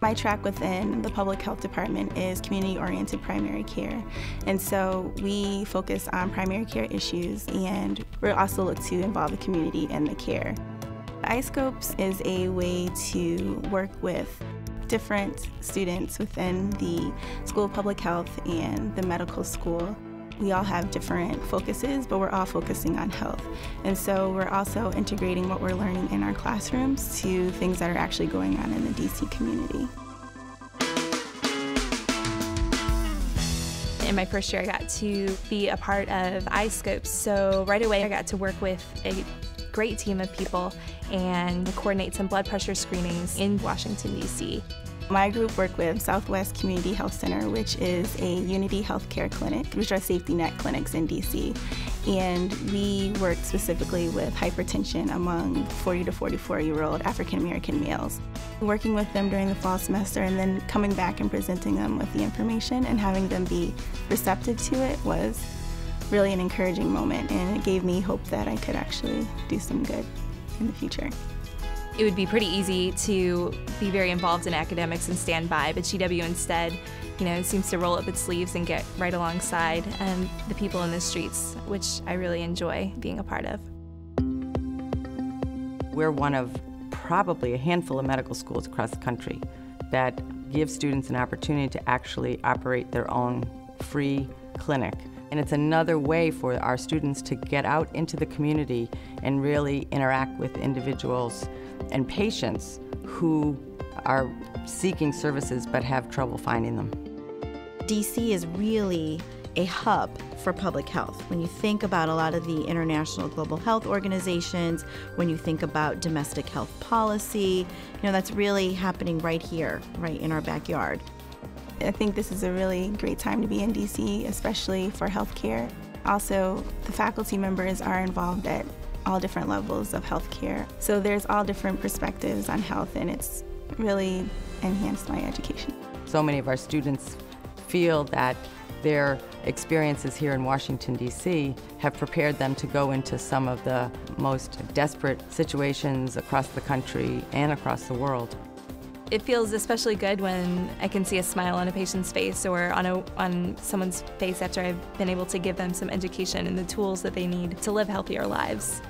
My track within the public health department is community oriented primary care. And so we focus on primary care issues and we also look to involve the community in the care. iScopes is a way to work with different students within the School of Public Health and the medical school. We all have different focuses, but we're all focusing on health. And so we're also integrating what we're learning in our classrooms to things that are actually going on in the DC community. In my first year, I got to be a part of iScopes, so right away I got to work with a great team of people and coordinate some blood pressure screenings in Washington, D.C. My group worked with Southwest Community Health Center, which is a Unity Healthcare clinic, which are safety net clinics in DC. And we worked specifically with hypertension among 40 to 44 year old African American males. Working with them during the fall semester and then coming back and presenting them with the information and having them be receptive to it was really an encouraging moment and it gave me hope that I could actually do some good in the future it would be pretty easy to be very involved in academics and stand by, but GW instead, you know, seems to roll up its sleeves and get right alongside um, the people in the streets, which I really enjoy being a part of. We're one of probably a handful of medical schools across the country that give students an opportunity to actually operate their own free clinic. And it's another way for our students to get out into the community and really interact with individuals and patients who are seeking services but have trouble finding them. DC is really a hub for public health. When you think about a lot of the international global health organizations, when you think about domestic health policy, you know, that's really happening right here, right in our backyard. I think this is a really great time to be in DC, especially for healthcare. Also, the faculty members are involved at all different levels of healthcare. So there's all different perspectives on health, and it's really enhanced my education. So many of our students feel that their experiences here in Washington, D.C. have prepared them to go into some of the most desperate situations across the country and across the world. It feels especially good when I can see a smile on a patient's face or on, a, on someone's face after I've been able to give them some education and the tools that they need to live healthier lives.